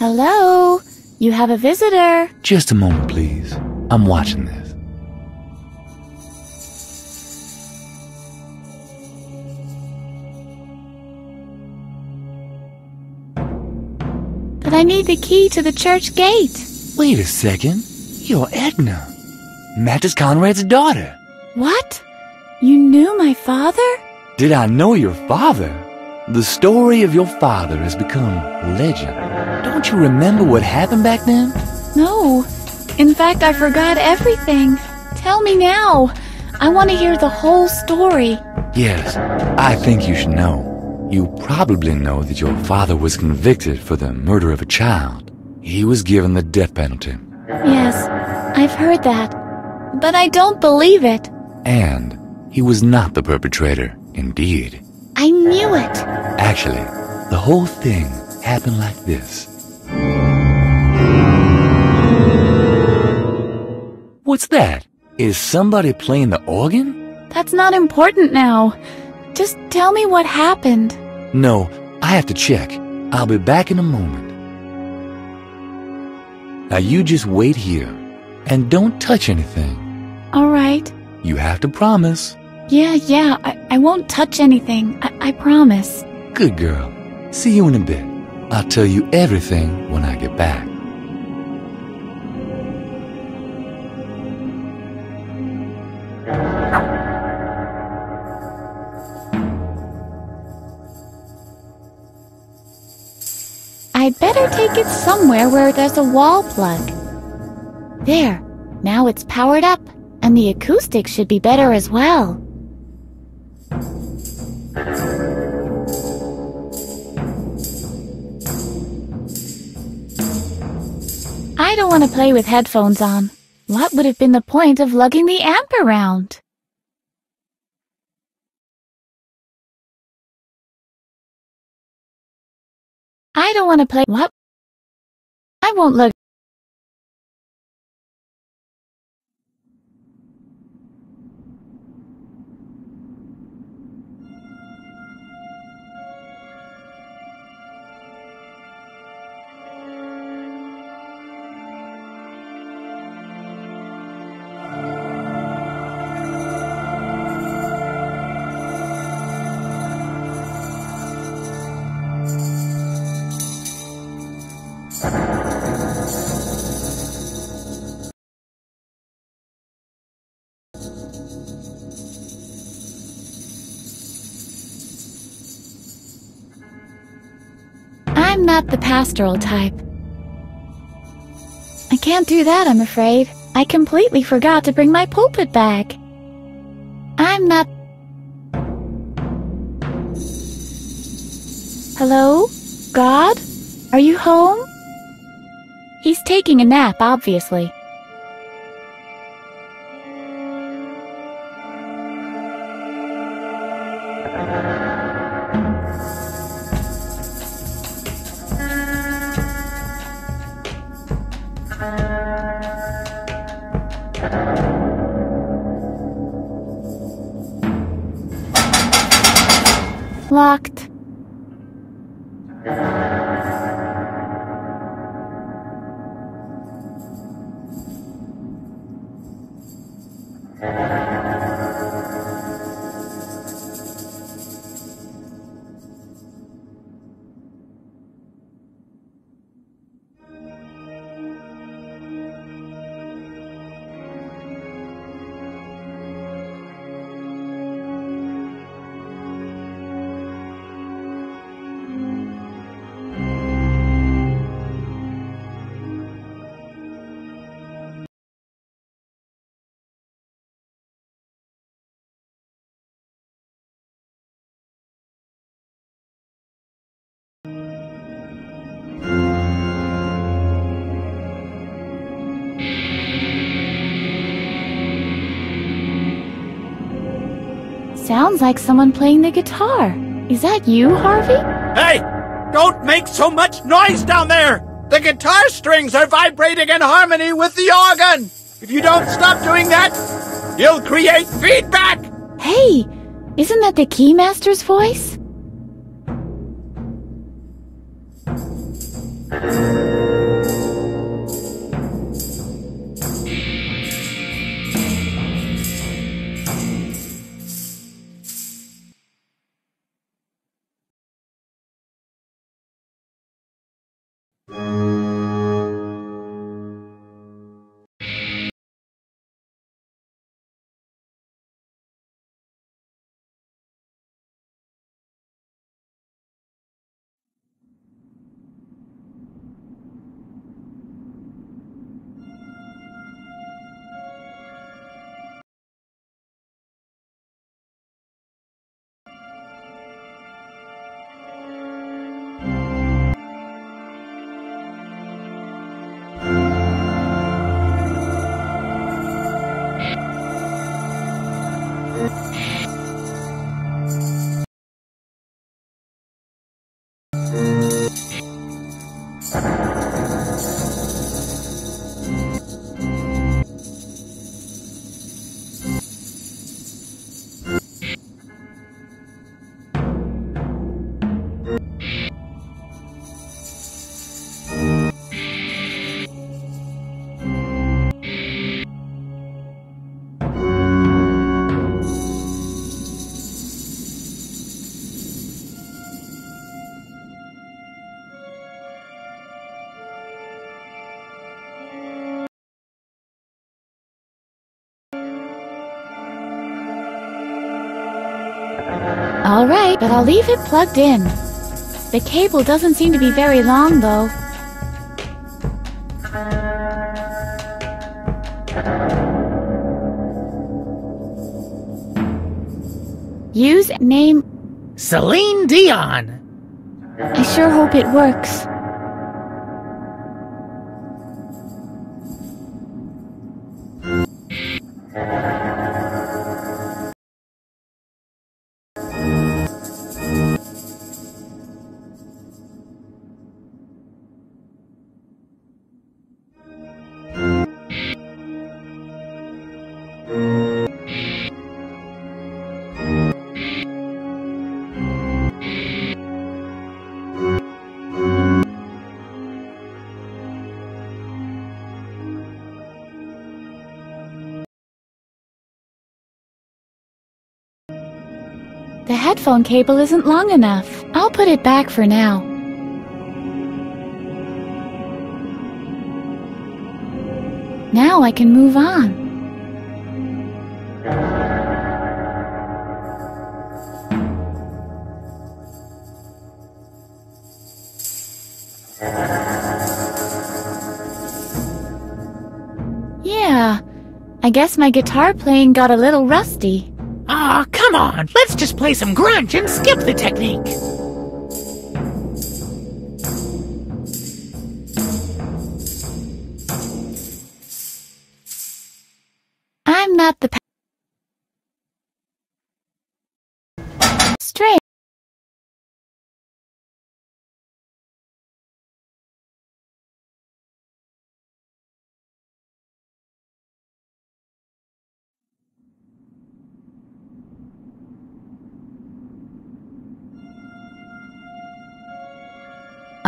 Hello? You have a visitor. Just a moment, please. I'm watching this. But I need the key to the church gate. Wait a second. You're Edna. Mattis Conrad's daughter. What? You knew my father? Did I know your father? The story of your father has become legend. Don't you remember what happened back then? No. In fact, I forgot everything. Tell me now. I want to hear the whole story. Yes, I think you should know. You probably know that your father was convicted for the murder of a child. He was given the death penalty. Yes, I've heard that. But I don't believe it. And he was not the perpetrator, indeed. I knew it. Actually, the whole thing happened like this. What's that? Is somebody playing the organ? That's not important now. Just tell me what happened. No, I have to check. I'll be back in a moment. Now you just wait here and don't touch anything. All right. You have to promise. Yeah, yeah, I, I won't touch anything. I, I promise. Good girl. See you in a bit. I'll tell you everything when I get back. I'd better take it somewhere where there's a wall plug. There. Now it's powered up, and the acoustics should be better as well. I don't want to play with headphones on. What would have been the point of lugging the amp around? I don't want to play. What? I won't lug. Not the pastoral type. I can't do that, I'm afraid. I completely forgot to bring my pulpit bag. I'm not. Hello? God? Are you home? He's taking a nap, obviously. Sounds like someone playing the guitar. Is that you, Harvey? Hey! Don't make so much noise down there! The guitar strings are vibrating in harmony with the organ! If you don't stop doing that, you'll create feedback! Hey, isn't that the Keymaster's voice? But I'll leave it plugged in. The cable doesn't seem to be very long, though. Use name. Celine Dion. I sure hope it works. The headphone cable isn't long enough. I'll put it back for now. Now I can move on. Yeah, I guess my guitar playing got a little rusty. Aw, come on. Let's just play some grunge and skip the technique. I'm not the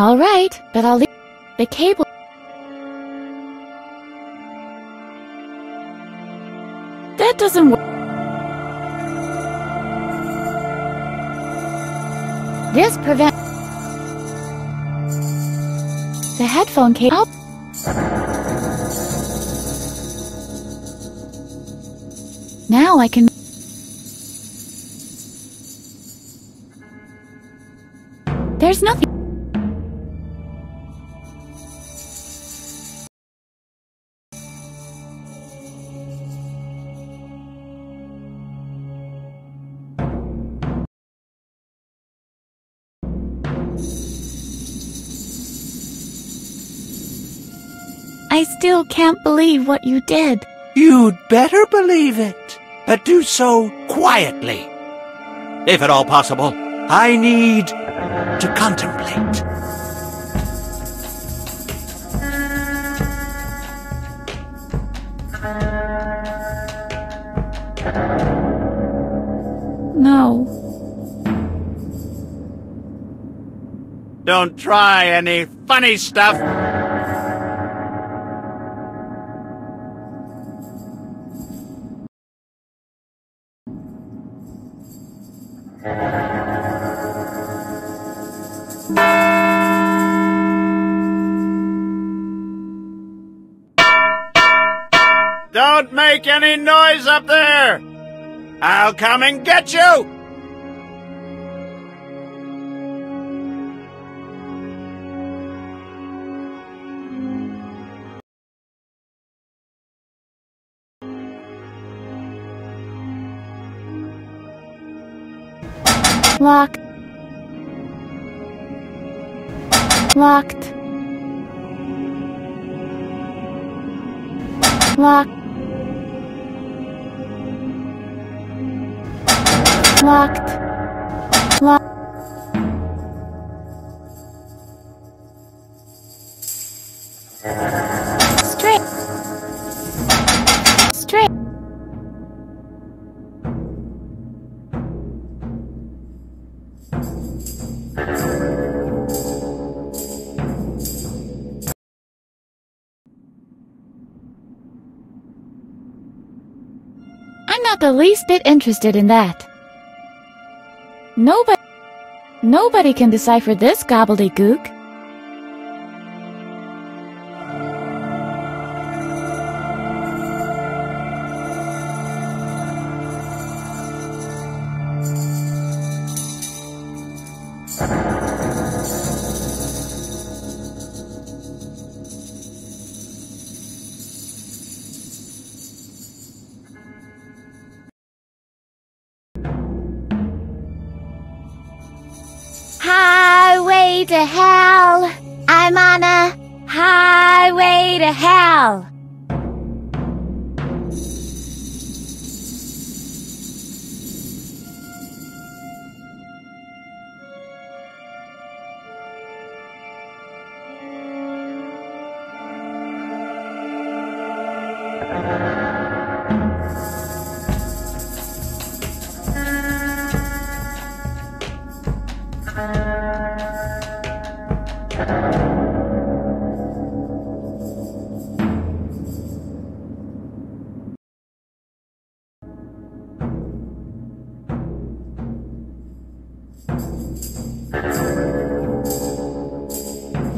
All right, but I'll leave the cable. That doesn't work. This prevent the headphone cable. Oh. Now I can. I still can't believe what you did. You'd better believe it, but do so quietly. If at all possible, I need to contemplate. No. Don't try any funny stuff. Noise up there! I'll come and get you! Locked. Locked. Locked. Locked. Locked. Straight. Straight. I'm not the least bit interested in that. Nobody, nobody can decipher this gobbledygook.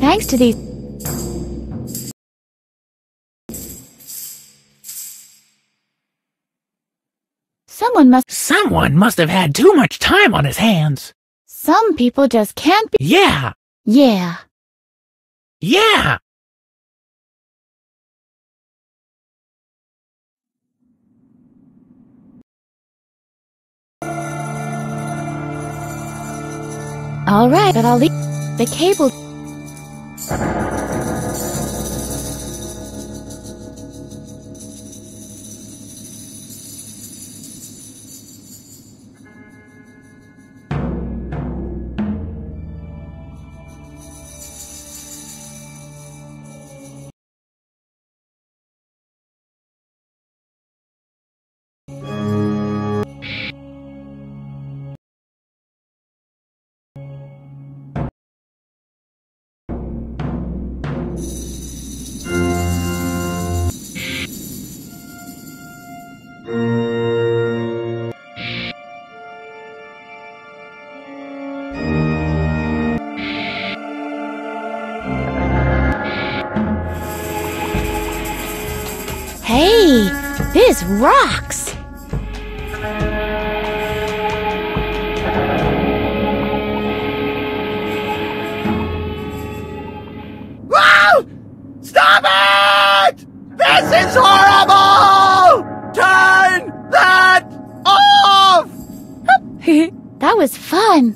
Thanks to these Someone must Someone must have had too much time on his hands. Some people just can't be Yeah, Yeah. yeah. All right, but I'll leave the cable. Hey, this rocks. Was fun.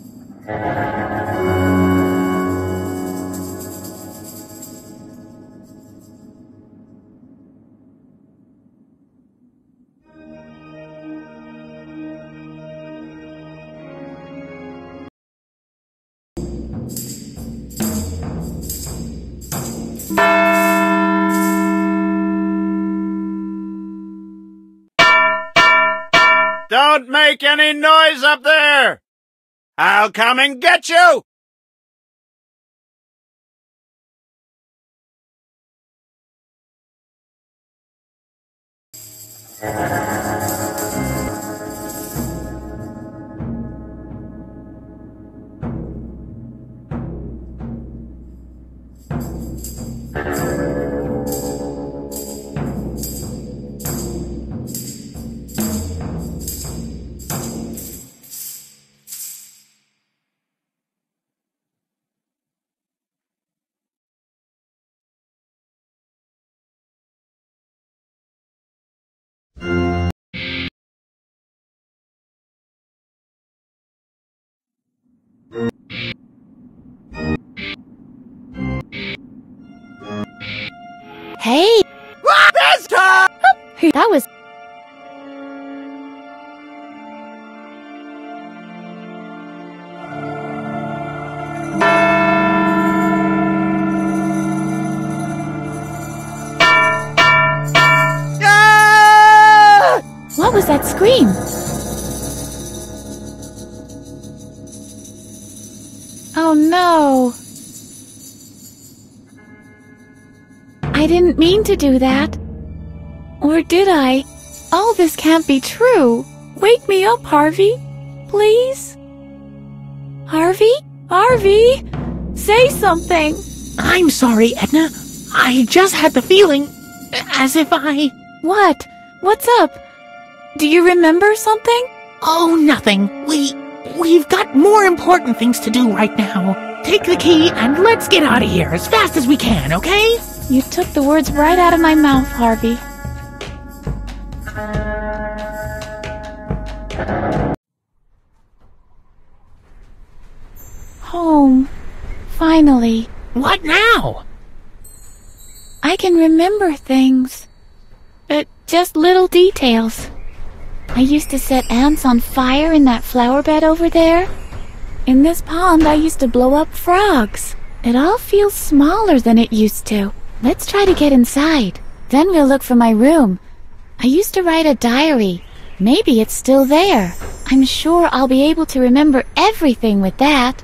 Don't make any noise up there! I'll come and get you! Hey, This time! that was. Ah! What was that scream? Oh no. I didn't mean to do that. Or did I? All this can't be true. Wake me up, Harvey. Please? Harvey? Harvey? Say something. I'm sorry, Edna. I just had the feeling as if I. What? What's up? Do you remember something? Oh, nothing. We. We've got more important things to do right now. Take the key and let's get out of here as fast as we can, okay? You took the words right out of my mouth, Harvey. Home. Finally, What now? I can remember things. But just little details. I used to set ants on fire in that flower bed over there. In this pond, I used to blow up frogs. It all feels smaller than it used to. Let's try to get inside. Then we'll look for my room. I used to write a diary. Maybe it's still there. I'm sure I'll be able to remember everything with that.